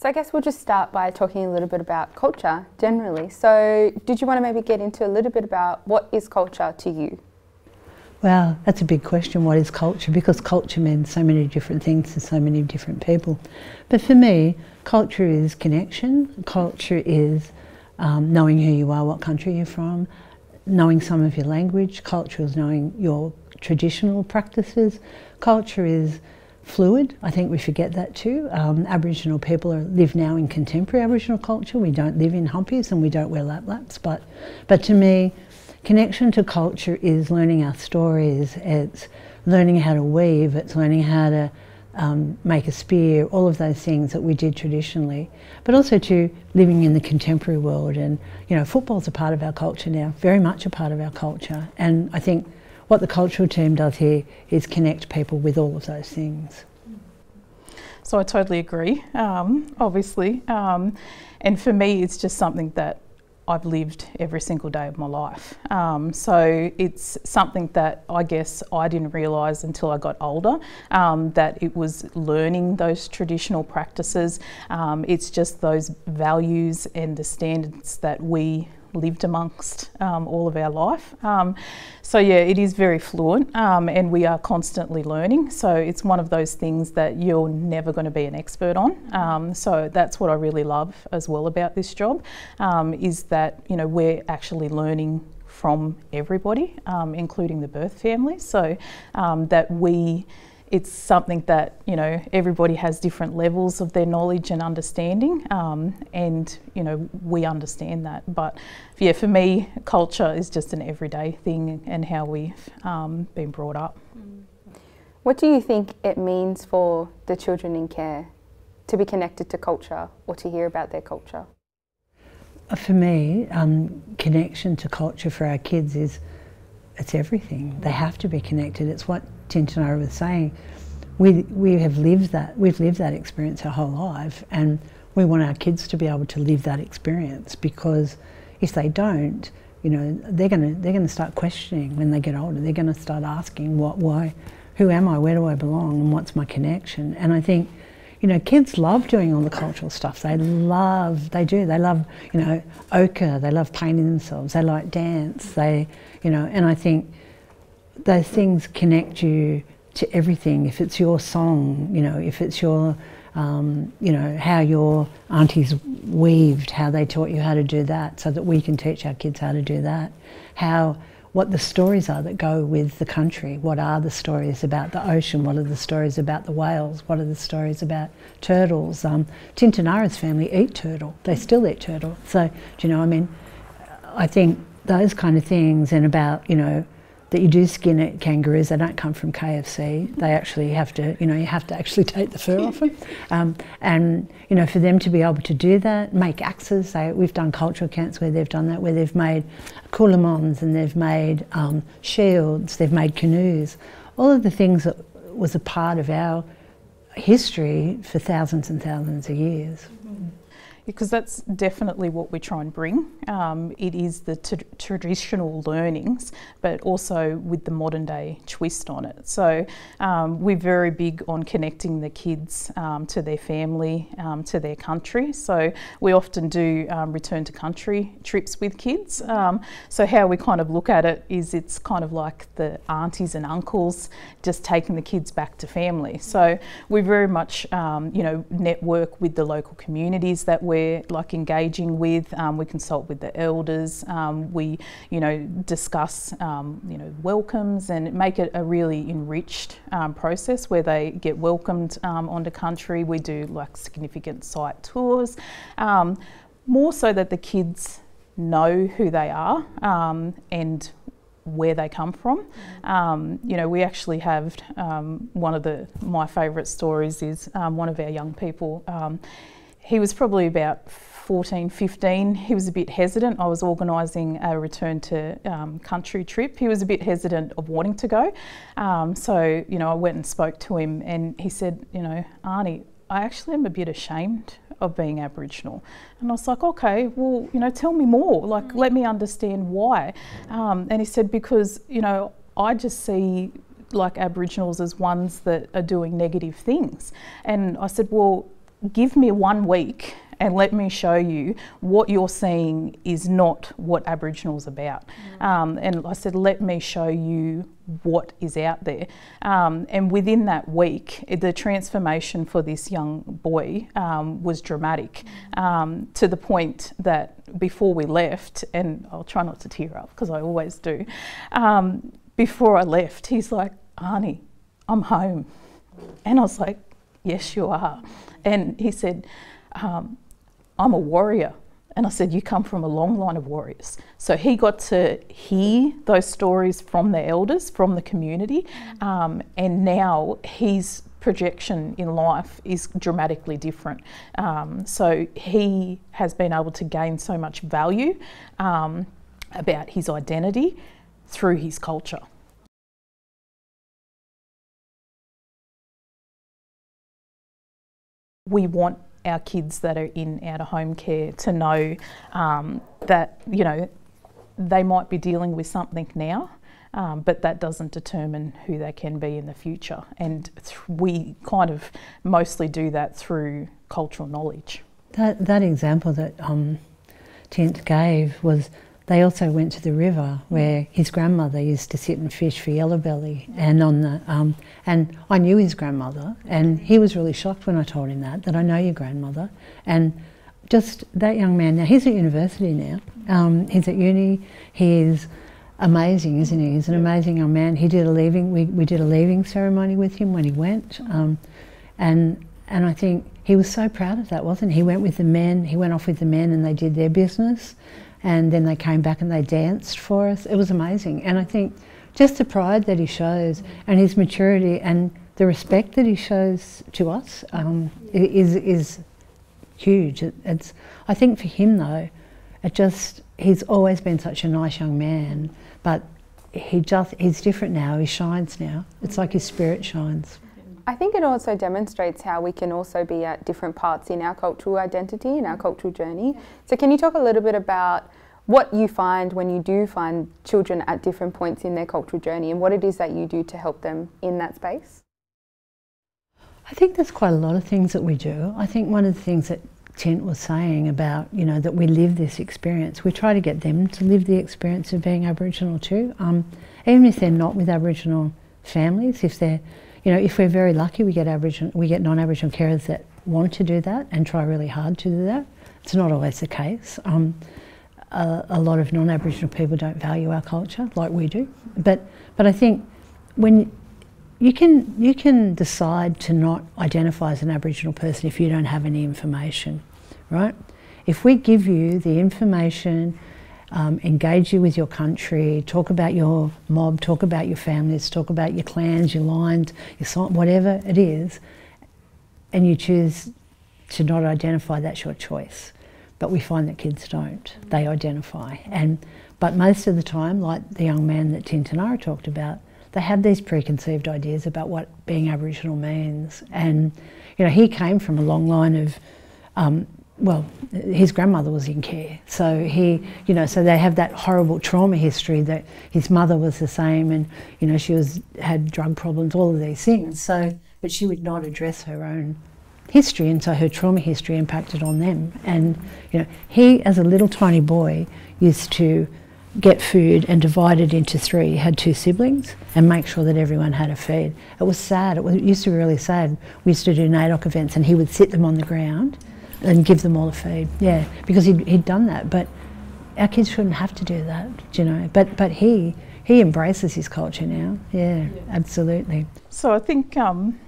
So I guess we'll just start by talking a little bit about culture generally. So did you want to maybe get into a little bit about what is culture to you? Well, that's a big question. What is culture? Because culture means so many different things to so many different people. But for me, culture is connection. Culture is um, knowing who you are, what country you're from, knowing some of your language. Culture is knowing your traditional practices. Culture is fluid. I think we forget that too. Um, Aboriginal people are, live now in contemporary Aboriginal culture. We don't live in humpies and we don't wear lap laps. But, but to me, connection to culture is learning our stories. It's learning how to weave. It's learning how to um, make a spear. All of those things that we did traditionally, but also to living in the contemporary world. And you know, football's a part of our culture now. Very much a part of our culture. And I think what the cultural team does here is connect people with all of those things. So I totally agree, um, obviously. Um, and for me, it's just something that I've lived every single day of my life. Um, so it's something that I guess I didn't realise until I got older um, that it was learning those traditional practices. Um, it's just those values and the standards that we lived amongst um, all of our life. Um, so yeah, it is very fluent um, and we are constantly learning. So it's one of those things that you're never going to be an expert on. Um, so that's what I really love as well about this job um, is that, you know, we're actually learning from everybody, um, including the birth family, So that we it's something that you know everybody has different levels of their knowledge and understanding, um, and you know we understand that. But yeah, for me, culture is just an everyday thing and how we've um, been brought up. What do you think it means for the children in care to be connected to culture or to hear about their culture? For me, um, connection to culture for our kids is it's everything. They have to be connected. It's what Tintinara was saying. We, we have lived that, we've lived that experience our whole life and we want our kids to be able to live that experience because if they don't, you know, they're going to they're going to start questioning when they get older. They're going to start asking, what, why, who am I, where do I belong, and what's my connection? And I think, you know, kids love doing all the cultural stuff. They love, they do. They love, you know, ochre. They love painting themselves. They like dance. They, you know, and I think those things connect you to everything. If it's your song, you know, if it's your, um, you know, how your aunties weaved, how they taught you how to do that, so that we can teach our kids how to do that. How, what the stories are that go with the country. What are the stories about the ocean? What are the stories about the whales? What are the stories about turtles? Um, Tintinara's family eat turtle. They still eat turtle. So, do you know, I mean, I think those kind of things and about, you know, that you do skin at kangaroos. They don't come from KFC. They actually have to, you know, you have to actually take the fur off them. Um, and, you know, for them to be able to do that, make axes. They, we've done cultural camps where they've done that, where they've made coolamons and they've made um, shields, they've made canoes. All of the things that was a part of our history for thousands and thousands of years because that's definitely what we try and bring. Um, it is the traditional learnings, but also with the modern day twist on it. So um, we're very big on connecting the kids um, to their family, um, to their country. So we often do um, return to country trips with kids. Um, so how we kind of look at it is it's kind of like the aunties and uncles just taking the kids back to family. So we very much, you know, network with the local communities that we're like engaging with. Um, we consult with the elders. Um, we, you know, discuss, um, you know, welcomes and make it a really enriched um, process where they get welcomed um, onto country. We do like significant site tours, um, more so that the kids know who they are and where they come from. Um, you know, we actually have um, one of the my favourite stories is um, one of our young people he was probably about 14, 15. He was a bit hesitant. I was organising a return to um, country trip. He was a bit hesitant of wanting to go. Um, so, you know, I went and spoke to him and he said, you know, Arnie, I actually am a bit ashamed of being Aboriginal. And I was like, okay, well, you know, tell me more. Like, mm. let me understand why. Um, and he said, because, you know, I just see like Aboriginals as ones that are doing negative things. And I said, well, give me one week and let me show you what you're seeing is not what Aboriginal's about. Mm. Um, and I said, let me show you what is out there. Um, and within that week, the transformation for this young boy um, was dramatic mm. um, to the point that before we left, and I'll try not to tear up because I always do, um, before I left, he's like, Arnie, I'm home. And I was like, yes, you are. And he said, um, I'm a warrior. And I said, You come from a long line of warriors. So he got to hear those stories from the elders, from the community, um, and now his projection in life is dramatically different. Um, so he has been able to gain so much value um, about his identity through his culture. We want our kids that are in out of home care to know um, that you know they might be dealing with something now. Um, but that doesn't determine who they can be in the future. And we kind of mostly do that through cultural knowledge. That, that example that um, Tint gave was they also went to the river where his grandmother used to sit and fish for yellowbelly, and on the um, and I knew his grandmother, and he was really shocked when I told him that that I know your grandmother, and just that young man now he's at university now, um, he's at uni, he's amazing, isn't he? He's an amazing young man. He did a leaving we, we did a leaving ceremony with him when he went, um, and and I think he was so proud of that, wasn't he? He went with the men, he went off with the men, and they did their business and then they came back and they danced for us. It was amazing. And I think just the pride that he shows and his maturity and the respect that he shows to us um, is, is huge. It, it's, I think for him though, it just, he's always been such a nice young man, but he just, he's different now, he shines now. It's like his spirit shines. I think it also demonstrates how we can also be at different parts in our cultural identity, in our cultural journey. So, can you talk a little bit about what you find when you do find children at different points in their cultural journey and what it is that you do to help them in that space? I think there's quite a lot of things that we do. I think one of the things that Tint was saying about, you know, that we live this experience, we try to get them to live the experience of being Aboriginal too. Um, even if they're not with Aboriginal families, if they're you know, if we're very lucky, we get Aboriginal, we get non-Aboriginal carers that want to do that and try really hard to do that. It's not always the case. Um, a, a, lot of non-Aboriginal people don't value our culture like we do, but but I think when you can you can decide to not identify as an Aboriginal person if you don't have any information, right? If we give you the information um, engage you with your country, talk about your mob, talk about your families, talk about your clans, your lines, your whatever it is, and you choose to not identify, that's your choice. But we find that kids don't. They identify. And, but most of the time, like the young man that Tintinara talked about, they have these preconceived ideas about what being Aboriginal means. And, you know, he came from a long line of um, well, his grandmother was in care. So he, you know, so they have that horrible trauma history that his mother was the same and, you know, she was had drug problems, all of these things. So, but she would not address her own history and so her trauma history impacted on them. And, you know, he, as a little tiny boy, used to get food and divide it into three. He had two siblings and make sure that everyone had a feed. It was sad. It, was, it used to be really sad. We used to do NAIDOC events and he would sit them on the ground and give them all the feed. Yeah, because he'd, he'd done that. But our kids shouldn't have to do that, you know. But but he he embraces his culture now. Yeah, yeah. absolutely. So I think. Um,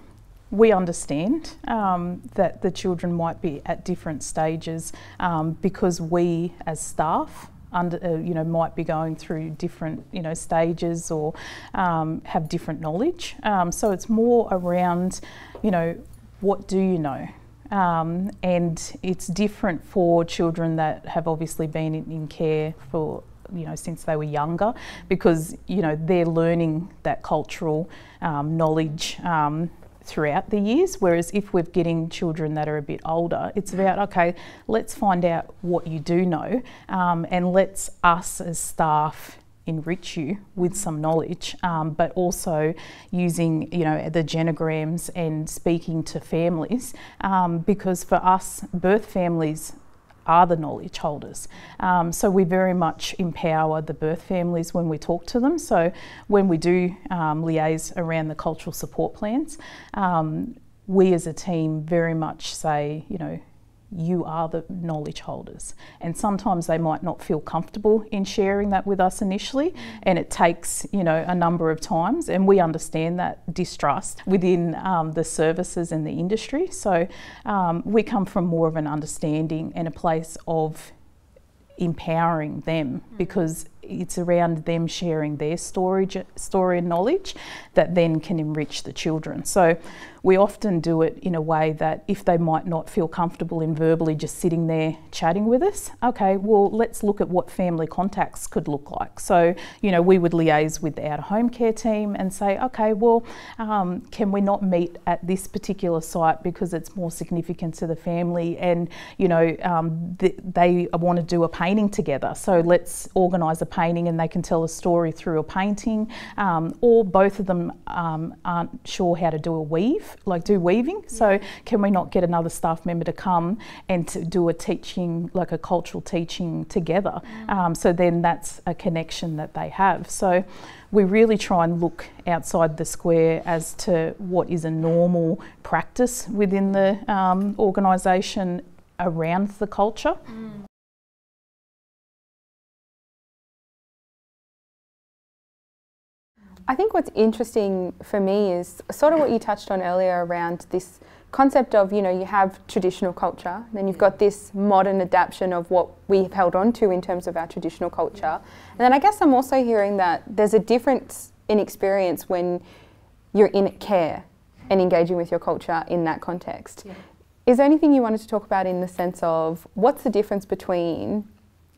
we understand um, that the children might be at different stages um, because we, as staff, under, uh, you know, might be going through different, you know, stages or um, have different knowledge. Um, so it's more around, you know, what do you know? Um, and it's different for children that have obviously been in, in care for you know since they were younger because you know they're learning that cultural um, knowledge um, throughout the years. Whereas if we're getting children that are a bit older it's about okay let's find out what you do know um, and let's us as staff enrich you with some knowledge, um, but also using you know the genograms and speaking to families um, because for us, birth families are the knowledge holders. Um, so we very much empower the birth families when we talk to them. So when we do um, liaise around the cultural support plans, um, we as a team very much say, you know, you are the knowledge holders. And sometimes they might not feel comfortable in sharing that with us initially, and it takes, you know, a number of times. And we understand that distrust within um, the services and the industry. So um, we come from more of an understanding and a place of empowering them mm. because it's around them sharing their story, story and knowledge that then can enrich the children. So we often do it in a way that if they might not feel comfortable in verbally just sitting there chatting with us, okay, well, let's look at what family contacts could look like. So, you know, we would liaise with the out of home care team and say, okay, well, um, can we not meet at this particular site because it's more significant to the family and, you know, um, th- they want to do a painting together. So let's organise a painting and they can tell a story through a painting, um, or both of them um, aren't sure how to do a weave, like do weaving. So can we not get another staff member to come and to do a teaching, like a cultural teaching together? Mm. Um, so then that's a connection that they have. So we really try and look outside the square as to what is a normal practice within the um, organisation around the culture. Mm. I think what's interesting for me is sort of what you touched on earlier around this concept of, you know, you have traditional culture, then you've got this modern adaptation of what we've held on to in terms of our traditional culture. And then I guess I'm also hearing that there's a difference in experience when you're in care and engaging with your culture in that context. Yeah. Is there anything you wanted to talk about in the sense of what's the difference between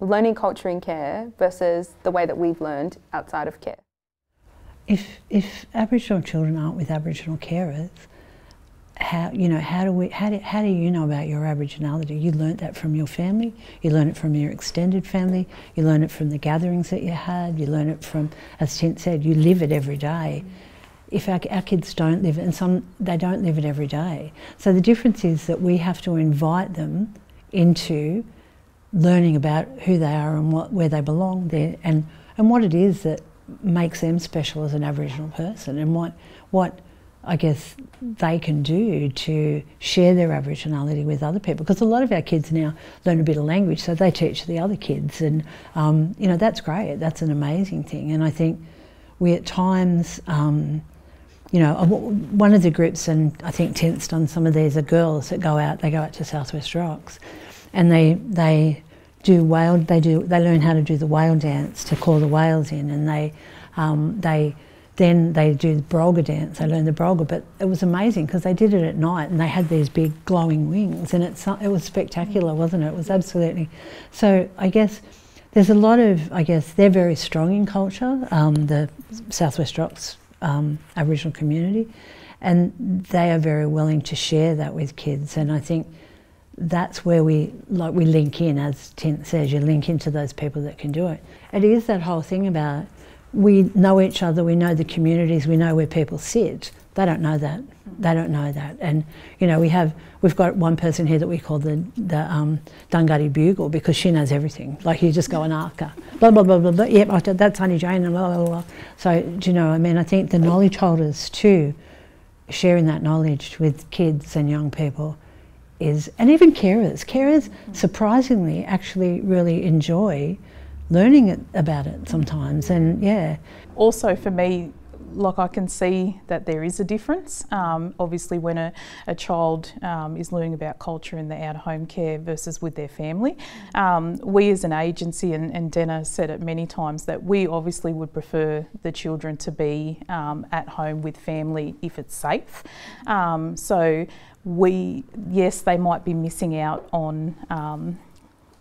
learning culture in care versus the way that we've learned outside of care? If if Aboriginal children aren't with Aboriginal carers, how you know how do we how do, how do you know about your Aboriginality? You learnt that from your family. You learn it from your extended family. You learn it from the gatherings that you had. You learn it from, as Tint said, you live it every day. If our, our kids don't live it, and some they don't live it every day. So the difference is that we have to invite them into learning about who they are and what where they belong there, and and what it is that makes them special as an Aboriginal person and what, what I guess they can do to share their Aboriginality with other people. Because a lot of our kids now learn a bit of language, so they teach the other kids, and um, you know that's great. That's an amazing thing, and I think we at times. Um, you know, one of the groups, and I think Tint's done some of these, are girls that go out. They go out to Southwest Rocks, and they they do whale. They do. They learn how to do the whale dance to call the whales in, and they um, they then they do the Brolga dance. They learn the Brolga, but it was amazing because they did it at night and they had these big glowing wings, and it's it was spectacular, wasn't it? It was absolutely. So I guess there's a lot of I guess they're very strong in culture. Um, the Southwest Rocks um, Aboriginal community, and they are very willing to share that with kids, and I think that's where we like we link in, as Tint says, you link into those people that can do it. It is that whole thing about we know each other, we know the communities, we know where people sit. They don't know that. They don't know that. And you know, we have we've got one person here that we call the the um, Dunghutti Bugle because she knows everything. Like you just go and ask her, blah blah blah blah blah. Yep, that's Honey Jane and blah blah blah. So do you know? I mean, I think the knowledge holders too, sharing that knowledge with kids and young people is, and even carers, carers surprisingly actually really enjoy learning it, about it sometimes, and yeah. Also, for me, like I can see that there is a difference. Um, obviously, when a, a child um, is learning about culture in the out of home care versus with their family, um, we as an agency, and, and Denna said it many times, that we obviously would prefer the children to be um, at home with family if it's safe. Um, so we, yes, they might be missing out on, um,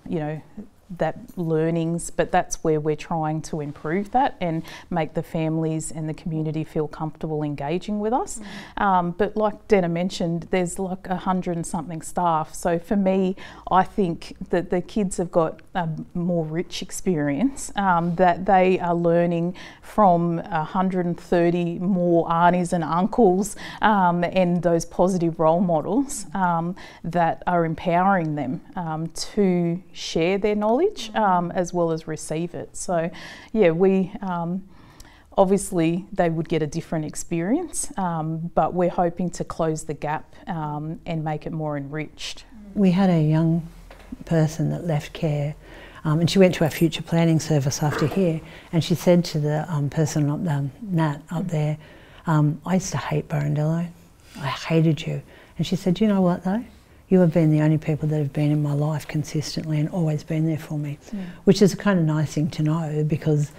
you know, that learnings, but that's where we're trying to improve that and make the families and the community feel comfortable engaging with us. Mm. Um, but like Dana mentioned, there's like a hundred and something staff. So for me, I think that the kids have got a more rich experience um, that they are learning from 130 more aunties and uncles um, and those positive role models um, that are empowering them um, to share their knowledge um, as well as receive it. So, yeah, we um, obviously they would get a different experience, um, but we're hoping to close the gap um, and make it more enriched. We had a young person that left care. Um, and she went to our future planning service after here, and she said to the um, person up um, Nat up there, um, "I used to hate Burrun Dalai. I hated you." And she said, "You know what though? You have been the only people that have been in my life consistently and always been there for me," yeah. which is a kind of nice thing to know because.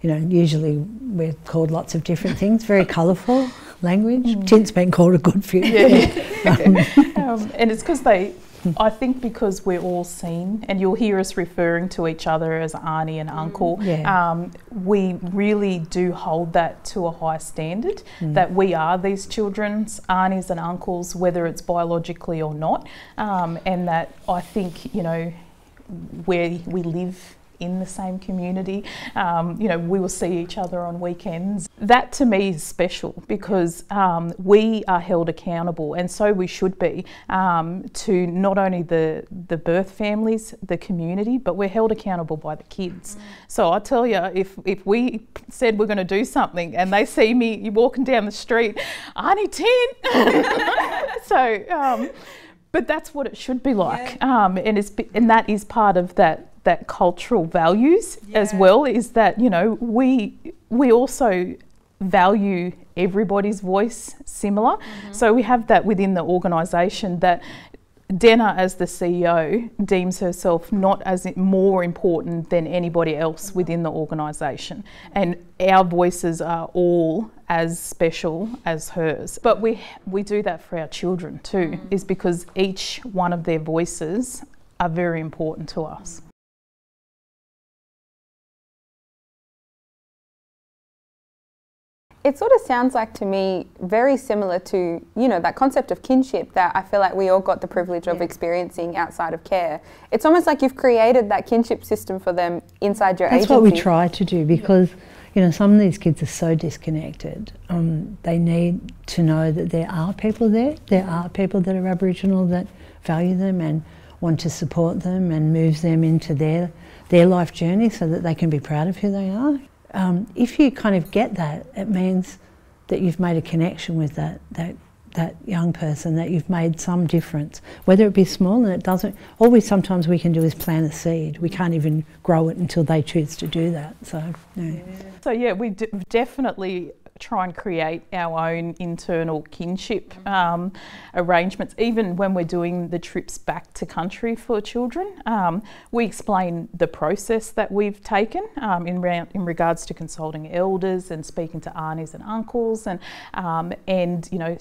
You know, usually we're called lots of different things, very colourful language. Mm. Tint's been called a good few. Yeah. um, and it's because they, I think because we're all seen, and you'll hear us referring to each other as auntie and uncle, mm. yeah. um, we really do hold that to a high standard, mm. that we are these children's aunties and uncles, whether it's biologically or not. Um, and that I think, you know, where we live in the same community. Um, you know, we will see each other on weekends. That to me is special because um, we are held accountable, and so we should be, um, to not only the, the birth families, the community, but we're held accountable by the kids. Mm. So I tell you, if, if we said we're going to do something and they see me walking down the street, I need 10. so, um, but that's what it should be like. Yeah. Um, and, it's, and that is part of that that cultural values yeah. as well is that you know we we also value everybody's voice similar mm-hmm. so we have that within the organization that Dena, as the CEO, deems herself not as more important than anybody else mm-hmm. within the organisation, and our voices are all as special as hers. But we we do that for our children too, mm. is because each one of their voices are very important to us. It sort of sounds like to me very similar to you know that concept of kinship that I feel like we all got the privilege of experiencing outside of care. It's almost like you've created that kinship system for them inside your That's agency. what we try to do because you know some of these kids are so disconnected. Um, they need to know that there are people there. There are people that are Aboriginal that value them and want to support them and move them into their their life journey so that they can be proud of who they are um, if you kind of get that, it means that you've made a connection with that, that, that young person, that you've made some difference, whether it be small and it doesn't. All we sometimes we can do is plant a seed. We can't even grow it until they choose to do that. So, yeah. So yeah, we definitely try and create our own internal kinship um, arrangements. Even when we're doing the trips back to country for children, um, we explain the process that we've taken um, in, in regards to consulting elders and speaking to aunties and uncles and um, and you know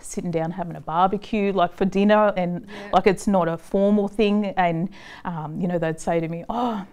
sitting down having a barbecue like for dinner and yeah. like it's not a formal thing and um, you know they'd say to me, oh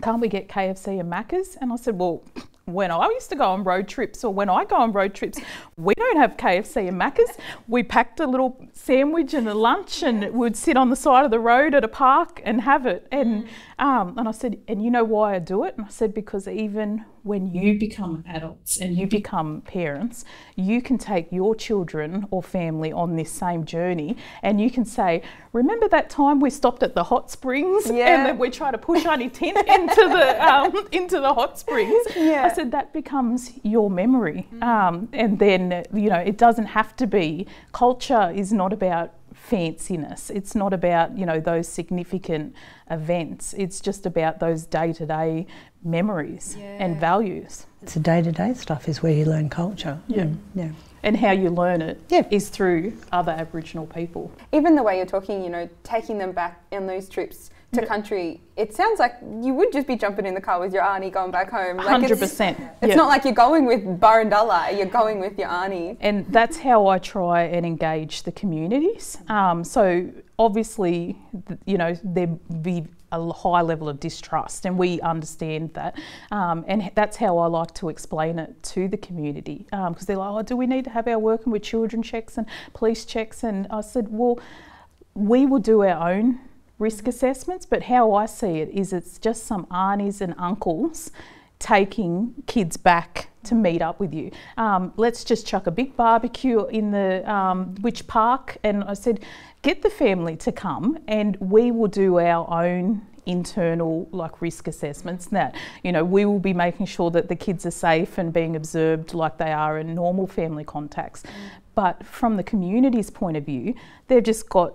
can't we get KFC and Macca's? And I said, well, when I used to go on road trips or when I go on road trips, we don't have KFC and Macca's. We packed a little sandwich and a lunch and we'd sit on the side of the road at a park and have it. And, mm. um, and I said, and you know why I do it? And I said, because even when you become adults and you become parents, you can take your children or family on this same journey and you can say, remember that time we stopped at the hot springs yeah. and then we tried to push Auntie Tint into the um, into the hot springs. Yeah. I said that becomes your memory, mm. um, and then you know it doesn't have to be. Culture is not about fanciness. It's not about you know those significant events. It's just about those day to day memories yeah. and values. It's the day to day stuff is where you learn culture. Yeah. Mm, yeah and how you learn it yeah. is through other Aboriginal people. Even the way you're talking, you know, taking them back on those trips to yeah. country, it sounds like you would just be jumping in the car with your auntie going back home. Like 100%. It's, it's yeah. not like you're going with Burrun Dalai, you're going with your auntie. And that's how I try and engage the communities. Um, so obviously, you know, there be a high level of distrust, and we understand that. Um, and that's how I like to explain it to the community because um, they're like, oh, do we need to have our working with children checks and police checks? And I said, well, we will do our own risk assessments, but how I see it is it's just some aunties and uncles taking kids back to meet up with you. Um, let's just chuck a big barbecue in the um, which park, and I said, get the family to come, and we will do our own internal like risk assessments that you know we will be making sure that the kids are safe and being observed like they are in normal family contacts mm. but from the community's point of view they've just got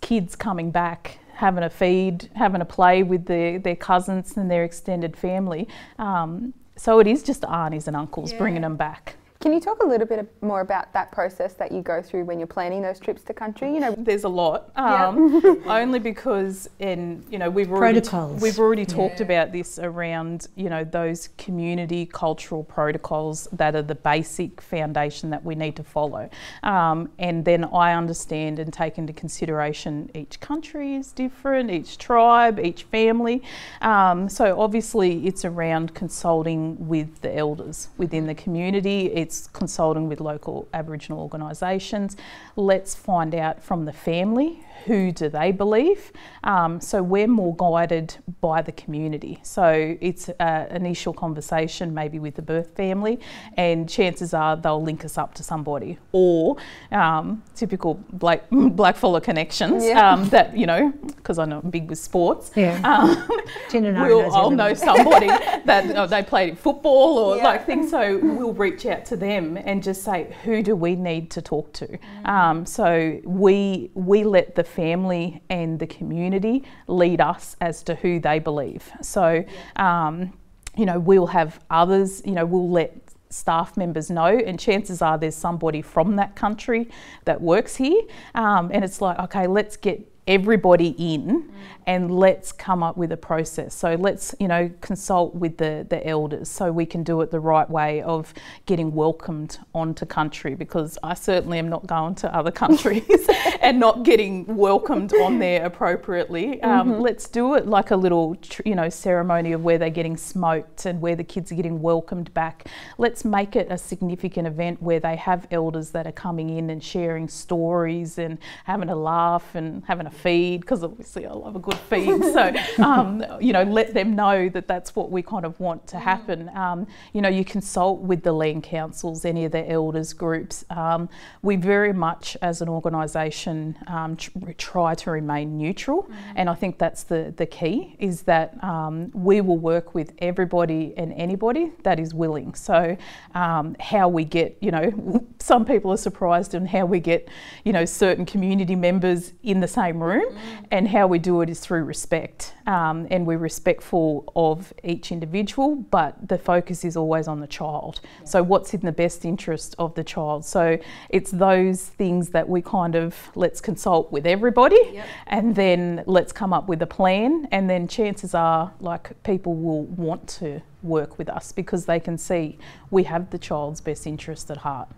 kids coming back having a feed, having a play with their, their cousins and their extended family. Um, so it is just aunties and uncles yeah. bringing them back. Can you talk a little bit more about that process that you go through when you're planning those trips to country? You know, there's a lot. Um, yeah. only because in you know we've already protocols. we've already talked yeah. about this around you know those community cultural protocols that are the basic foundation that we need to follow. Um, and then I understand and take into consideration each country is different, each tribe, each family. Um, so obviously it's around consulting with the elders within the community. It's it's consulting with local Aboriginal organisations. Let's find out from the family who do they believe. Um, so we're more guided by the community. So it's an initial conversation maybe with the birth family, and chances are they'll link us up to somebody or um, typical black blackfella connections yeah. um, that you know because I know I'm big with sports. Yeah. Um, we'll, I'll know somebody that oh, they played football or yeah. like things. So we'll reach out to them and just say who do we need to talk to. Mm. Um, so we we let the family and the community lead us as to who they believe. So, um, you know, we'll have others, you know, we'll let staff members know, and chances are there's somebody from that country that works here. Um, and it's like, okay, let's get everybody in and let's come up with a process. So let's, you know, consult with the, the elders so we can do it the right way of getting welcomed onto country because I certainly am not going to other countries and not getting welcomed on there appropriately. Um, mm-hmm. Let's do it like a little, you know, ceremony of where they're getting smoked and where the kids are getting welcomed back. Let's make it a significant event where they have elders that are coming in and sharing stories and having a laugh and having a feed because obviously I love a good feed. So, um, you know, let them know that that's what we kind of want to happen. Um, you know, you consult with the land councils, any of the elders groups. Um, we very much, as an organisation, um, tr- try to remain neutral, mm-hmm. and I think that's the the key is that um, we will work with everybody and anybody that is willing. So, um, how we get, you know, some people are surprised in how we get, you know, certain community members in the same room, mm. and how we do it is through respect. Um, and we're respectful of each individual, but the focus is always on the child. Yeah. So, what's in the best interest of the child? So, it's those things that we kind of let's consult with everybody yep. and then let's come up with a plan. And then chances are, like, people will want to work with us because they can see we have the child's best interest at heart.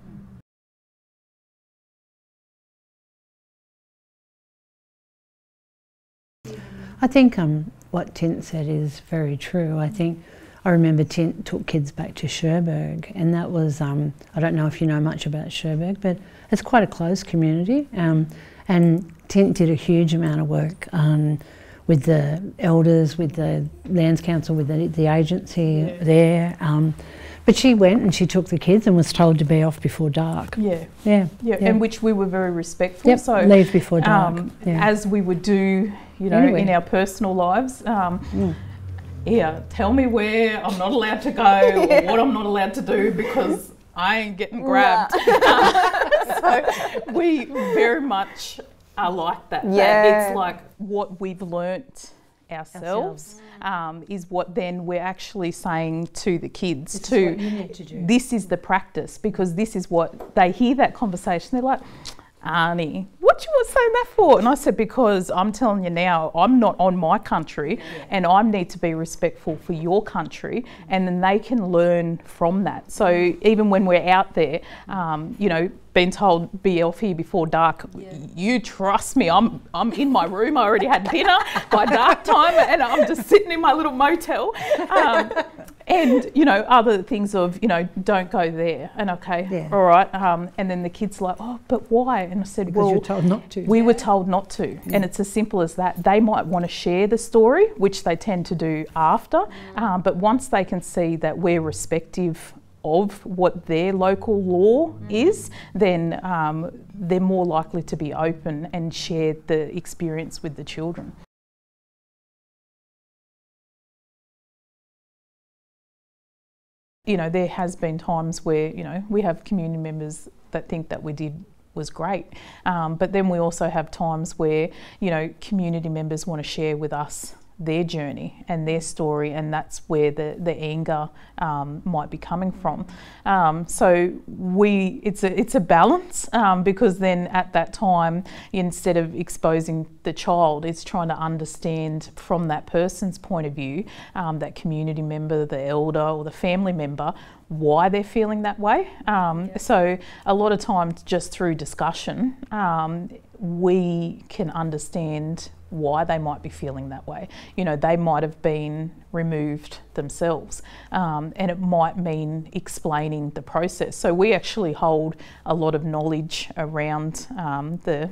I think um, what Tint said is very true. I think I remember Tint took kids back to Cherbourg, and that was um, I don't know if you know much about Cherbourg, but it's quite a close community. Um, and Tint did a huge amount of work um, with the elders, with the Lands Council, with the, the agency yeah. there. Um, but she went and she took the kids and was told to be off before dark. Yeah. Yeah. Yeah, yeah. and which we were very respectful. Yep. So leave before dark. Um, yeah. As we would do, you know, in our personal lives. Um, mm. Yeah, tell me where I'm not allowed to go or what I'm not allowed to do because I ain't getting grabbed. so we very much are like that. Yeah. That it's like what we've learnt ourselves, um, is what then we're actually saying to the kids this to, to this is the practice because this is what they hear that conversation they're like Arnie what you were saying that for? And I said, because I'm telling you now, I'm not on my country and I need to be respectful for your country. And then they can learn from that. So even when we're out there, um, you know, been told be off here before dark. Yeah. You trust me. I'm I'm in my room. I already had dinner by dark time, and I'm just sitting in my little motel. Um, and you know other things of you know don't go there and okay yeah. all right um, and then the kids like oh but why and I said because well you're told not to we were told not to and it's as simple as that they might want to share the story which they tend to do after mm. um, but once they can see that we're respective of what their local law mm. is, then um, they're more likely to be open and share the experience with the children. You know, there has been times where, you know, we have community members that think that we did was great. Um, but then we also have times where, you know, community members want to share with us their journey and their story, and that's where the, the anger um, might be coming from. Um, so we, it's a it's a balance um, because then at that time, instead of exposing the child, it's trying to understand from that person's point of view, um, that community member, the elder, or the family member, why they're feeling that way. Um, yeah. So a lot of times, just through discussion, um, we can understand why they might be feeling that way. You know, they might have been removed themselves, um, and it might mean explaining the process. So we actually hold a lot of knowledge around um, the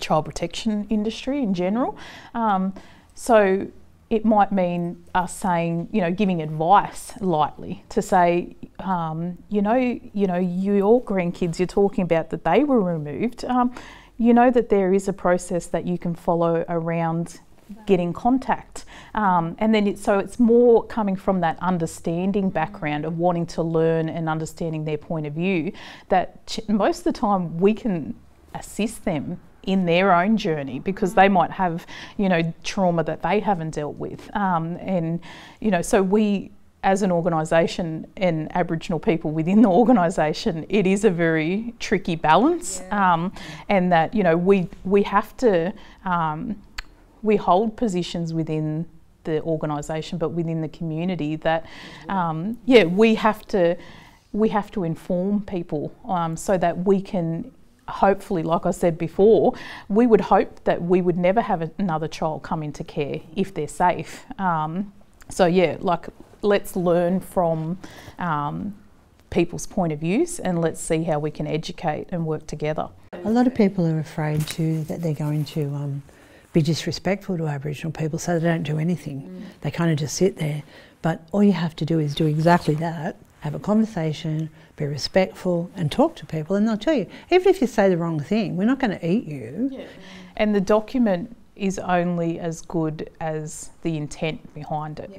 child protection industry in general. Um, so it might mean us saying, you know, giving advice lightly to say, um, you know, you know, your grandkids, you're talking about that they were removed um, you know that there is a process that you can follow around getting contact. Um, and then it, so it's more coming from that understanding background of wanting to learn and understanding their point of view that most of the time we can assist them in their own journey because they might have you know trauma that they haven't dealt with um, and you know so we as an organisation and Aboriginal people within the organisation, it is a very tricky balance, yeah. um, and that you know we we have to um, we hold positions within the organisation, but within the community that um, yeah we have to we have to inform people um, so that we can hopefully, like I said before, we would hope that we would never have another child come into care if they're safe. Um, so yeah, like let's learn from um, people's point of views and let's see how we can educate and work together. A lot of people are afraid too that they're going to um, be disrespectful to Aboriginal people, so they don't do anything. Mm. They kind of just sit there. But all you have to do is do exactly that have a conversation, be respectful, and talk to people, and they'll tell you. Even if you say the wrong thing, we're not going to eat you. Yeah. And the document is only as good as the intent behind it. Yeah.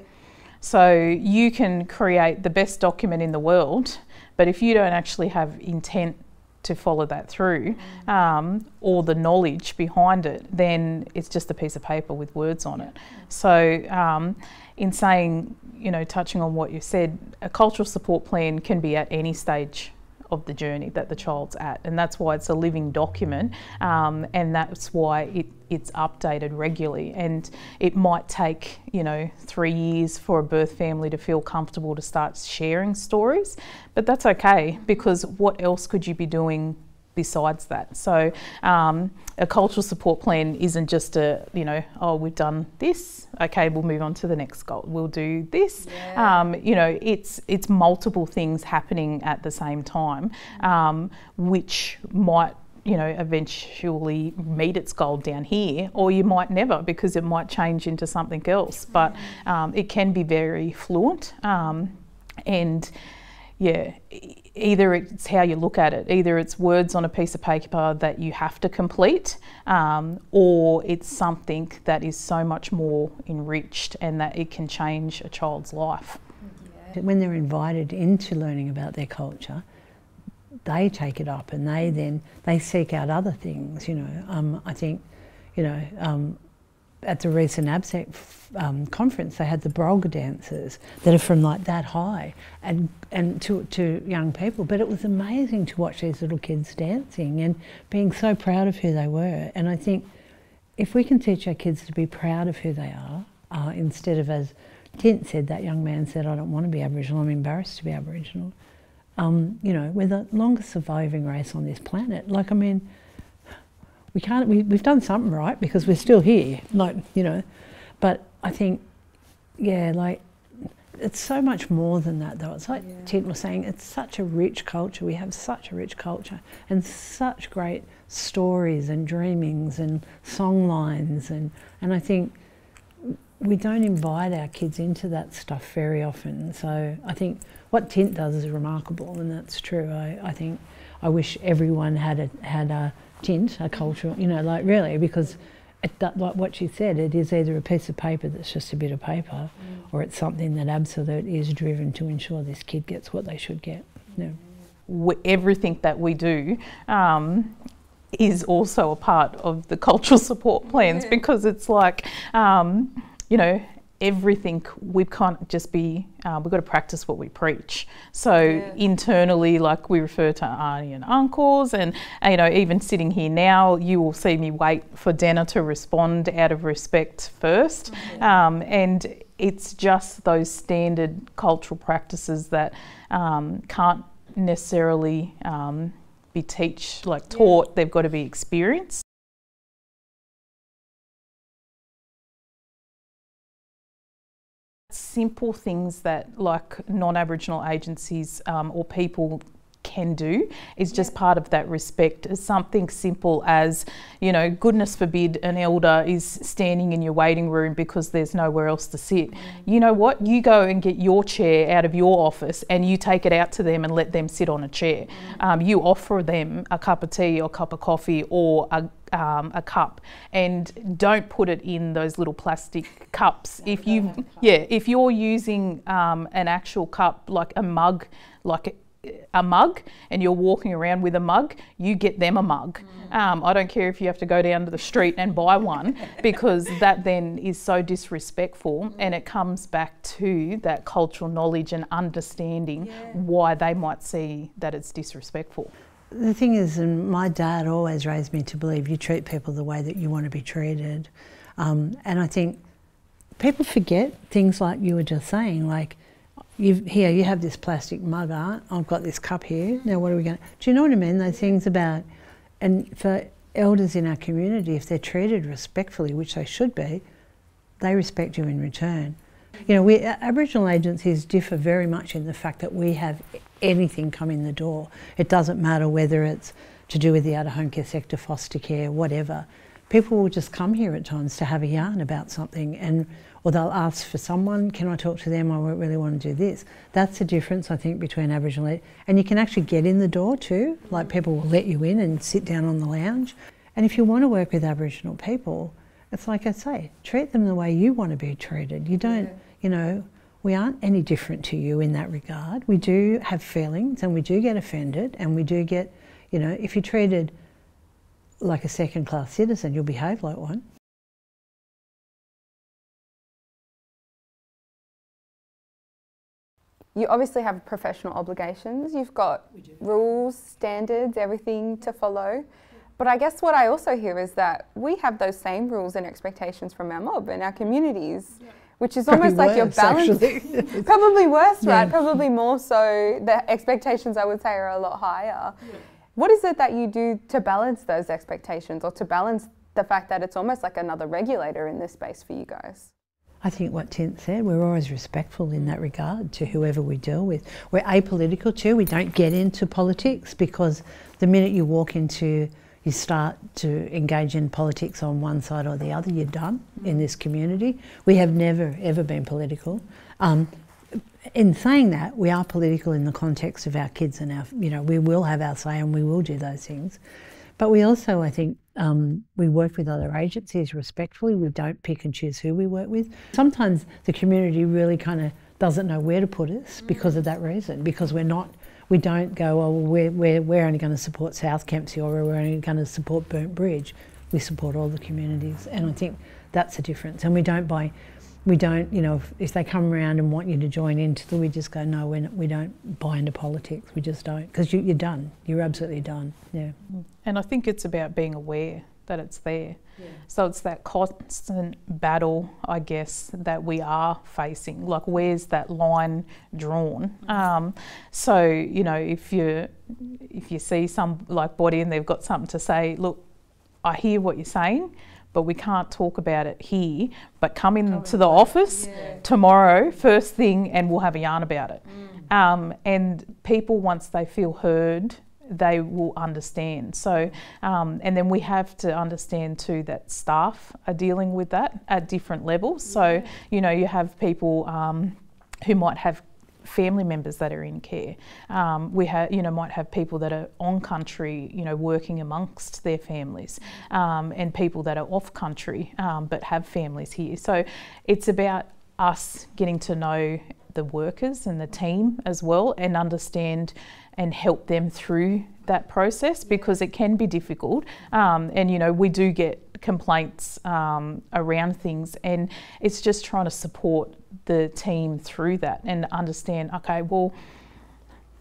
So you can create the best document in the world, but if you don't actually have intent to follow that through um, or the knowledge behind it, then it's just a piece of paper with words on it. So, um, in saying, you know, touching on what you said, a cultural support plan can be at any stage of the journey that the child's at, and that's why it's a living document, um, and that's why it, it's updated regularly. And it might take, you know, three years for a birth family to feel comfortable to start sharing stories, but that's okay because what else could you be doing besides that. So um, a cultural support plan isn't just a, you know, oh, we've done this, okay, we'll move on to the next goal. We'll do this. Yeah. Um, you know, it's it's multiple things happening at the same time, um, which might you know, eventually meet its goal down here, or you might never because it might change into something else. But um, it can be very fluent, um, and yeah, either it's how you look at it. Either it's words on a piece of paper that you have to complete, um, or it's something that is so much more enriched and that it can change a child's life. When they're invited into learning about their culture, they take it up and they then they seek out other things. You know, um, I think, you know, um, at the recent ABSEC um, conference, they had the Brolga dancers that are from like that high and, and to, to young people. But it was amazing to watch these little kids dancing and being so proud of who they were. And I think if we can teach our kids to be proud of who they are, uh, instead of as Tint said, that young man said, I don't want to be Aboriginal, I'm embarrassed to be Aboriginal. Um, you know, we're the longest surviving race on this planet. Like, I mean, we can't, we, we've done something right because we're still here, like, you know. But I think, yeah, like, it's so much more than that though. It's like yeah. Tint was saying, it's such a rich culture. We have such a rich culture and such great stories and dreamings and song lines and, and I think we don't invite our kids into that stuff very often. So I think what Tint does is remarkable and that's true. I, I think I wish everyone had a, had a tint, a cultural, you know, like really, because it, like what she said, it is either a piece of paper that's just a bit of paper, mm. or it's something that absolutely is driven to ensure this kid gets what they should get. Yeah. Everything that we do um, is also a part of the cultural support plans because it's like, um, you know, everything we can't just be uh, we've got to practice what we preach so yeah. internally like we refer to auntie and uncles and uh, you know even sitting here now you will see me wait for Dana to respond out of respect 1st mm-hmm. um, and it's just those standard cultural practices that um, can't necessarily um, be teach like taught yeah. they've got to be experienced simple things that like non-Aboriginal agencies um, or people can do is just yeah. part of that respect. Something simple as, you know, goodness forbid an elder is standing in your waiting room because there's nowhere else to sit. Mm. You know what? You go and get your chair out of your office and you take it out to them and let them sit on a chair. Mm. Um, you offer them a cup of tea or a cup of coffee or a um, a cup and don't put it in those little plastic cups. if you, yeah, if you're using um, an actual cup like a mug, like a mug and you're walking around with a mug, you get them a mug. Mm. Um, I don't care if you have to go down to the street and buy one because that then is so disrespectful mm. and it comes back to that cultural knowledge and understanding yeah. why they might see that it's disrespectful. The thing is, and my dad always raised me to believe you treat people the way that you want to be treated. Um, and I think people forget things like you were just saying, like You've, here, you have this plastic mug art. I've got this cup here. Now, what are we going to do? You know what I mean? Those things about, and for elders in our community, if they're treated respectfully, which they should be, they respect you in return. You know, we, Aboriginal agencies differ very much in the fact that we have anything come in the door. It doesn't matter whether it's to do with the out of home care sector, foster care, whatever. People will just come here at times to have a yarn about something and or they'll ask for someone, can I talk to them? I really want to do this. That's the difference, I think, between Aboriginal and you can actually get in the door too. Like people will let you in and sit down on the lounge. And if you want to work with Aboriginal people, it's like I say, treat them the way you want to be treated. You don't, yeah. you know, we aren't any different to you in that regard. We do have feelings and we do get offended and we do get, you know, if you're treated like a second class citizen, you'll behave like one. You obviously have professional obligations. You've got rules, standards, everything to follow. But I guess what I also hear is that we have those same rules and expectations from our mob and our communities, yeah. which is probably almost like you're balancing. probably worse, yeah. right? Probably more so. The expectations, I would say, are a lot higher. Yeah. What is it that you do to balance those expectations or to balance the fact that it's almost like another regulator in this space for you guys? I think what Tint said, we're always respectful in that regard to whoever we deal with. We're apolitical too. We don't get into politics because the minute you walk into, you start to engage in politics on one side or the other, you're done in this community. We have never, ever been political. Um, in saying that, we are political in the context of our kids and our, you know, we will have our say and we will do those things. But we also, I think, um, we work with other agencies respectfully. We don't pick and choose who we work with. Sometimes the community really kind of doesn't know where to put us because of that reason, because we're not, we don't go, oh, well, we're, we're, we're only going to support South Kempsey or we're only going to support Burnt Bridge. We support all the communities. And I think That's the difference. And we don't buy, we don't, you know, if, if they come around and want you to join into them, we just go, no, we're not, we don't buy into politics. We just don't. Because you, you're done. You're absolutely done. Yeah. And I think it's about being aware that it's there. Yeah. So it's that constant battle, I guess, that we are facing. Like, where's that line drawn? Um, so you know, if you if you see some like body and they've got something to say, look, I hear what you're saying, but we can't talk about it here. But come into the office yeah. tomorrow, first thing, and we'll have a yarn about it. Mm. Um, and people, once they feel heard, they will understand. So, um, and then we have to understand too that staff are dealing with that at different levels. So, you know, you have people um, who might have family members that are in care. Um, we have, you know, might have people that are on country, you know, working amongst their families, um, and people that are off country um, but have families here. So it's about us getting to know the workers and the team as well and understand and help them through that process because it can be difficult. Um, and you know, we do get complaints um, around things, and it's just trying to support the team through that and understand. Okay, well.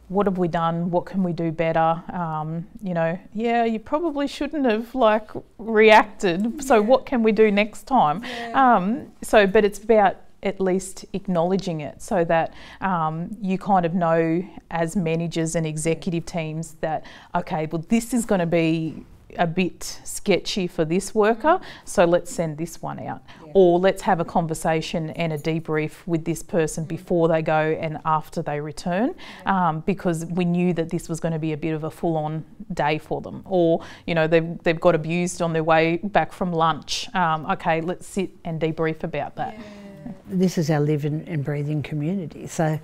What have we done? What can we do better? Um, you know, yeah, you probably shouldn't have like reacted. So what can we do next time? Yeah. Um, so, but it's about at least acknowledging it so that um, you kind of know as managers and executive teams that, okay, well, this is going to be a bit sketchy for this worker, so let's send this one out. Yeah. Or let's have a conversation and a debrief with this person before they go and after they return, um, because we knew that this was going to be a bit of a full on day for them. Or, you know, they've, they've got abused on their way back from lunch. Um, okay, let's sit and debrief about that. Yeah this is our living and breathing community. So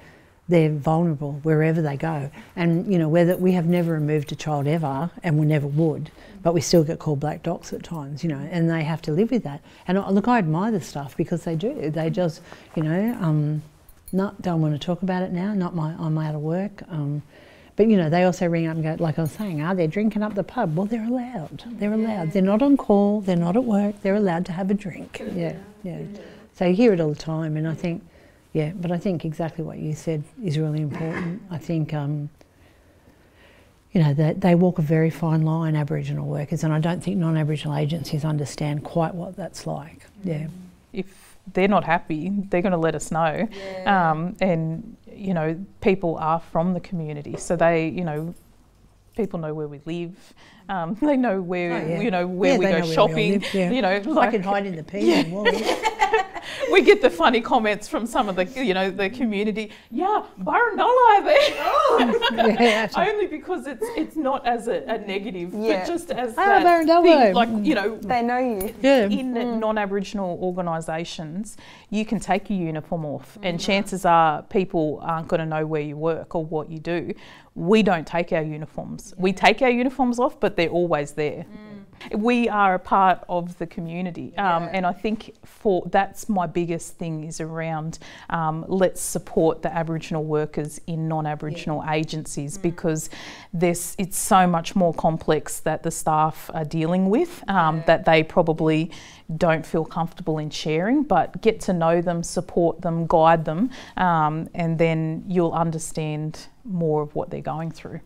they're vulnerable wherever they go. And you know, whether we have never removed a child ever, and we never would, but we still get called black docs at times, you know, and they have to live with that. And look, I admire the staff because they do. They just, you know, um, not don't want to talk about it now. Not my, I'm out of work. Um, but you know, they also ring up and go, like I was saying, are they drinking up the pub? Well, they're allowed. They're allowed. They're not on call. They're not at work. They're allowed to have a drink. Yeah, yeah. So you hear it all the time, and I think, yeah, but I think exactly what you said is really important. I think, um, you know, that they walk a very fine line, Aboriginal workers, and I don't think non-Aboriginal agencies understand quite what that's like. Yeah. If they're not happy, they're going to let us know, yeah. um, and you know, people are from the community, so they, you know, people know where we live. Um, they know where oh, yeah. you know where yeah, we go shopping. Live, yeah. You know, like, I can hide in the pea yeah. we get the funny comments from some of the, you know, the community. Yeah, Burrun Dalai there. Oh. yeah, Only because it's it's not as a, a negative, yeah. but just as ah, that thing, like you know, they know you. Yeah. In mm. non-Aboriginal organisations, you can take your uniform off, mm. and chances are people aren't going to know where you work or what you do. We don't take our uniforms. We take our uniforms off, but they're always there. Mm we are a part of the community, um, and I think for that's my biggest thing is around um, let's support the Aboriginal workers in non-Aboriginal yeah. agencies mm. because this it's so much more complex that the staff are dealing with um, yeah. that they probably don't feel comfortable in sharing. But get to know them, support them, guide them, um, and then you'll understand more of what they're going through.